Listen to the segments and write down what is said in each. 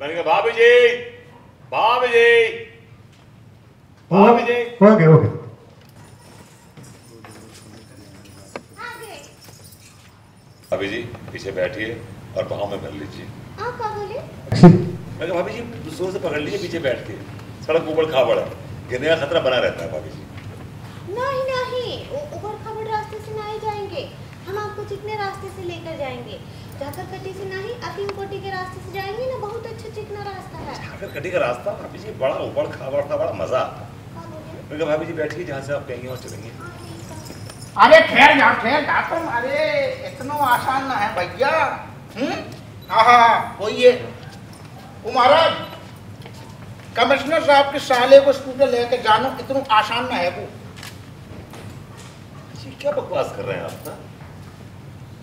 मैंने कहा भाभी जी भाभी जी भाभी जी ओके ओके। भाभी जी पीछे बैठिए और बाहों में भर लीजिए। आप क्या बोले? मैं भाभी जी ज़ोर से पकड़ लीजिए पीछे बैठ के। सड़क ऊबड़ खाबड़ है। गिरने का खतरा बना रहता है भाभी जी नहीं। नहीं उबड़ खाबड़ रास्ते से नहीं जाएँगे। हम आपको चिकने रास्ते से लेकर जाएँगे। जाकर कटी से नहीं अफीम कोटी के रास्ते से जाएँगे ना बहुत अच्छा चिकना रास्ता है। अगर कटी का रास्ता भाभी जी बड़ा ऊबड़ खाबड़ था बड़ा मज़ा आता। कहा भाभी जी बैठिए जहाँ से आप कहेंगे वहाँ चलेंगे। हाँ। अरे ठहर जा ठहर जा तुम अरे इतना आसान ना है भैया। हम्म? हाँ हाँ हाँ, है वो महाराज कमिश्नर साहब के साले को स्कूटर लेके जानो इतना आसान ना है वो। क्या बकवास कर रहे हैं आप हाँ?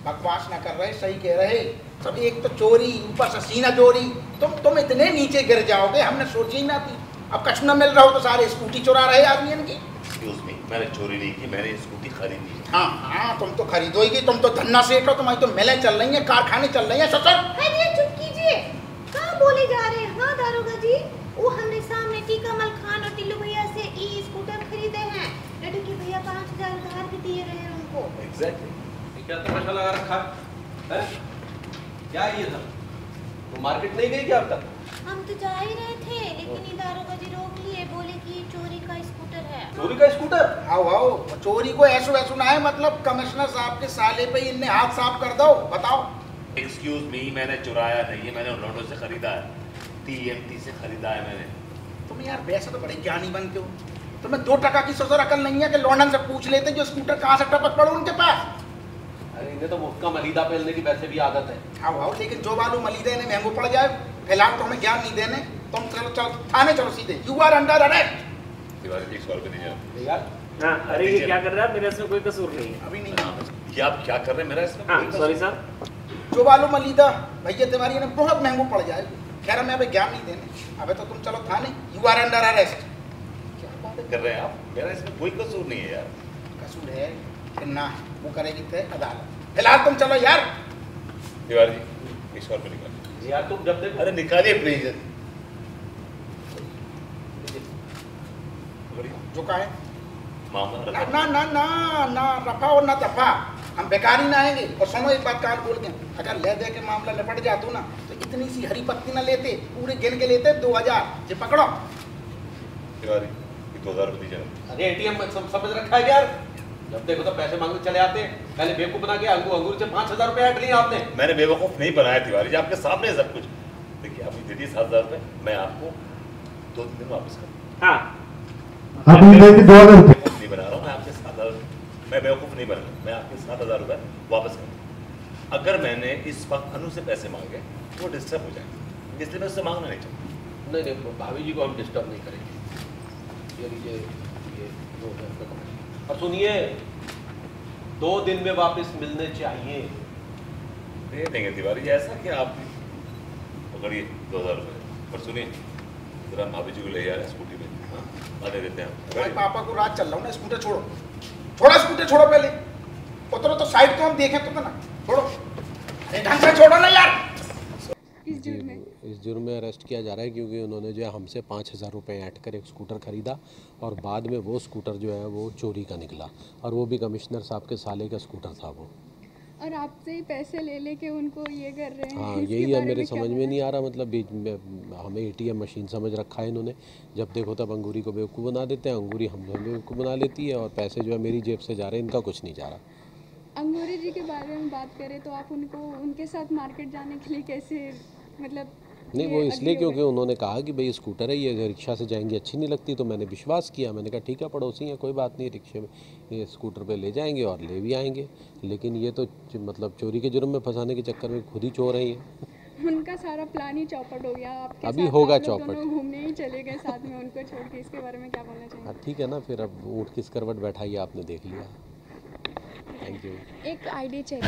बकवास ना कर रहे सही कह रहे। सब एक तो चोरी ऊपर से सीना चोरी तुम तुम इतने नीचे गिर जाओगे हमने सोची ही ना थी। अब कछ न मिल रहा हो तो सारे स्कूटी चुरा रहे आदमी इनकी। एक्सक्यूज मी मैंने चोरी नहीं की मैंने स्कूटी खरीदी हाँ। हाँ तुम तो खरीदोगी तुम तो धन्ना सेठ हो तुम्हारी तो मिलें चल रही हैं कारखाने चल रही है जी चुप कीजिए। कहाँ बोले जा रहे हैं? हाँ दारोगा जी वो हमने सामने टीका मल खान और टिल्लू भैया से ई स्कूटर खरीदे हैं। लड्डू के भैया पाँच हज़ार उधार भी दिए रहे हैं उनको। एग्जैक्टली क्या तमाशा लगा रखा है? क्या ये सब? तो मार्केट नहीं गई क्या अब तक? हम तो जा ही रहे थे लेकिन ये दारोगा जी रोक लिए बोले कि ये चोरी का स्कूटर है। चोरी का स्कूटर? आओ आओ चोरी को ऐसो ऐसो ना है मतलब कमिश्नर साहब के साले पे इनने हाथ साफ़ कर दो बताओ। एक्सक्यूज मी मैंने चुराया नहीं है मैंने उन से खरीदा है। टीएमटी से खरीदा है मैंने। तुम यार वैसे तो बड़े ज्ञानी बनते हो। तुम्हें दो टका की ससुर अकल नहीं है कि लॉन्डन से पूछ लेते जो स्कूटर कहाँ से टपक पड़ो उनके पास? अरे इन्हें तो मुफ़्त का मलीदा पहनने की वैसे भी आदत है। आओ आओ लेकिन जो बालू मलीदे ने महंगो पड़ जाए फ़िलहाल तो हमें ज्ञान नहीं देने। तुम चलो चलो थाने चलो सीधे। You are under arrest Tiwari दीजिए यार। हाँ अरे ये क्या कर रहा है? मेरे इसमें कोई कसूर नहीं है। अभी नहीं। हाँ, ये आप क्या कर रहे हैं मेरा इसमें? हाँ सॉरी सर जो बालू मलीदा भैया तिवारी बहुत महंगो पड़ जाए खैर हमें अभी ज्ञान नहीं देने। अबे तो तुम चलो थाने। यू आर अंडर अरेस्ट क्या बातें कर रहे हैं आप? मेरा इसमें कोई कसूर नहीं है यार। कसूर है। कि ना वो करेगी थे अदालत। फ़िलहाल तुम चलो यार। तिवारी जी यार तुम जब तक अरे निकालिए प्लीज़ जो का है ना ना ना ना ना रफा और ना दफ़ा। हम बेकार ही ना आएँगे। और सुनो एक बात कान बोल के। अगर ले दे के मामला निपट जातो ना तो इतनी सी हरी पत्ती ना लेते पूरे गिन के लेते दो हज़ार। ये पकड़ो। तिवारी दो हज़ार अरे एटीएम सब समझ रखा है यार। जब देखो तो पैसे मांगने चले आते पहले बेवकूफ़ बना के अंगूर अंगूर से पाँच हज़ार रुपए ऐड लिए आपने। मैंने बेवकूफ़ नहीं बनाया तिवारी जी आपके सामने सब कुछ। देखिए आप दे दिए सात हज़ार रुपये मैं आपको दो तीन दिन वापस कर हाँ। दो हज़ार नहीं बना रहा हूँ मैं आपके सात हज़ार मैं बेवकूफ़ नहीं बना रहा मैं आपके सात हज़ार रुपये वापस कर अगर मैंने इस वक्त अनु से पैसे मांगे तो वो डिस्टर्ब हो जाएँगे। इसलिए मैं उससे मांगना नहीं चाहता। नहीं नहीं भाभी जी को हम डिस्टर्ब नहीं करेंगे। ये लीजिए ये और सुनिए दो दिन में वापस मिलने चाहिए। दे देंगे तिवारी जी ऐसा कि आप पकड़िए दो हज़ार रुपये और सुनिए जरा भाभी जी को ले जाए स्कूटी में हाँ आने देते हैं भाई पापा को रात चल रहा हूँ ना स्कूटर छोड़ो। छोड़ा स्कूटर छोड़ो पहले। उतरो तो साइड तो हम देखें तो ना। छोड़ो। अरे ढंग से छोड़ो ना यार। इस जुर्म में? इस जुर्म में अरेस्ट किया जा रहा है क्योंकि उन्होंने जो है हमसे पाँच हज़ार रुपये ऐड कर एक स्कूटर ख़रीदा और बाद में वो स्कूटर जो है वो चोरी का निकला और वो भी कमिश्नर साहब के साले का स्कूटर था वो। और आपसे ही पैसे ले लेके उनको ये कर रहे हैं हाँ यही है मेरे समझ में नहीं आ रहा मतलब बीच में हमें एटीएम मशीन समझ रखा है इन्होंने। जब देखो तब अंगूरी को बेवकूफ़ बना देते हैं अंगूरी हम हमें बेवकूफ़ बना लेती है और पैसे जो है मेरी जेब से जा रहे हैं इनका कुछ नहीं जा रहा। अंगूरी जी के बारे में बात करें तो आप उनको उनके साथ मार्केट जाने के लिए कैसे मतलब नहीं वो इसलिए क्योंकि उन्होंने कहा कि भाई स्कूटर है ये रिक्शा से जाएँगे अच्छी नहीं लगती तो मैंने विश्वास किया। मैंने कहा ठीक है पड़ोसी हैं कोई बात नहीं रिक्शे में ये स्कूटर पे ले जाएँगे और ले भी आएँगे। लेकिन ये तो मतलब चोरी के जुर्म में फंसाने के चक्कर में खुद ही चोर हैं ये। उनका सारा प्लान ही चौपट हो गया। आपके अभी होगा चौपट। घूमने ही चले गए साथ में उनको छोड़ के इसके बारे में क्या बोलना चाहिए हाँ ठीक है ना फिर अब ऊँट किस करवट बैठाई आपने देख लिया। थैंक यू एक आईडी चेक।